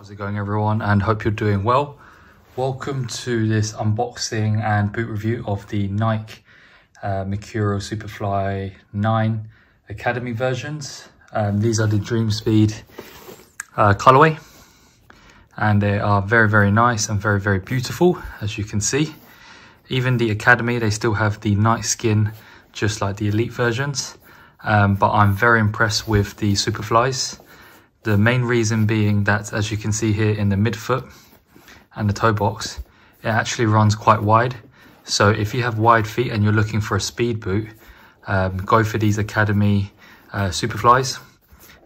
How's it going everyone and hope you're doing well. Welcome to this unboxing and boot review of the Nike uh, Superfly 9 Academy versions. Um, these are the Dream Speed uh, colorway and they are very very nice and very very beautiful as you can see. Even the Academy they still have the night skin just like the Elite versions um, but I'm very impressed with the Superflies. The main reason being that as you can see here in the midfoot and the toe box, it actually runs quite wide. So if you have wide feet and you're looking for a speed boot, um, go for these Academy uh, Superflies.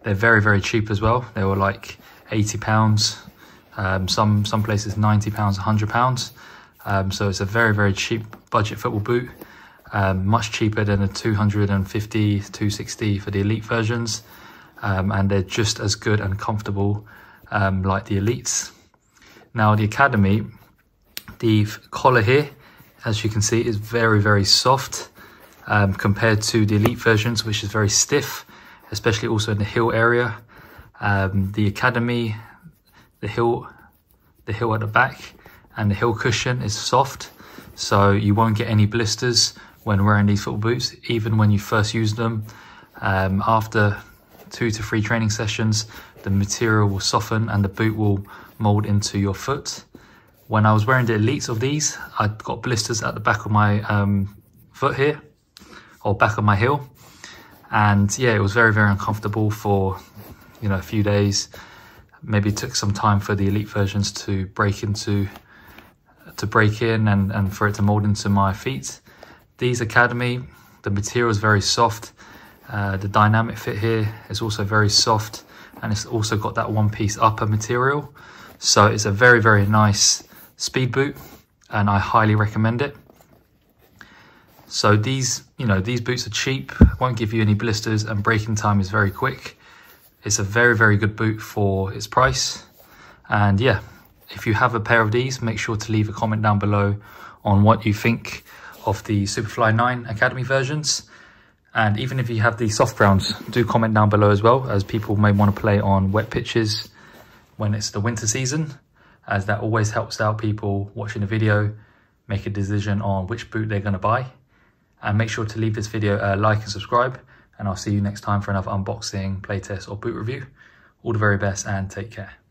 They're very, very cheap as well. They were like 80 pounds, um, some, some places 90 pounds, 100 pounds. Um, so it's a very, very cheap budget football boot. Um, much cheaper than the 250, 260 for the elite versions. Um, and they're just as good and comfortable um, like the elites. Now the Academy, the collar here, as you can see, is very, very soft um, compared to the elite versions, which is very stiff, especially also in the heel area. Um, the Academy, the heel, the heel at the back and the heel cushion is soft, so you won't get any blisters when wearing these football boots, even when you first use them. Um, after two to three training sessions, the material will soften and the boot will mold into your foot. When I was wearing the elites of these, I got blisters at the back of my um, foot here, or back of my heel. And yeah, it was very, very uncomfortable for, you know, a few days. Maybe it took some time for the elite versions to break into, to break in and, and for it to mold into my feet. These Academy, the material is very soft. Uh, the dynamic fit here is also very soft and it's also got that one piece upper material. So it's a very, very nice speed boot and I highly recommend it. So these, you know, these boots are cheap, won't give you any blisters and breaking time is very quick. It's a very, very good boot for its price. And yeah, if you have a pair of these, make sure to leave a comment down below on what you think of the Superfly 9 Academy versions. And even if you have the soft grounds, do comment down below as well, as people may want to play on wet pitches when it's the winter season, as that always helps out people watching the video make a decision on which boot they're going to buy. And make sure to leave this video a like and subscribe, and I'll see you next time for another unboxing, playtest, or boot review. All the very best and take care.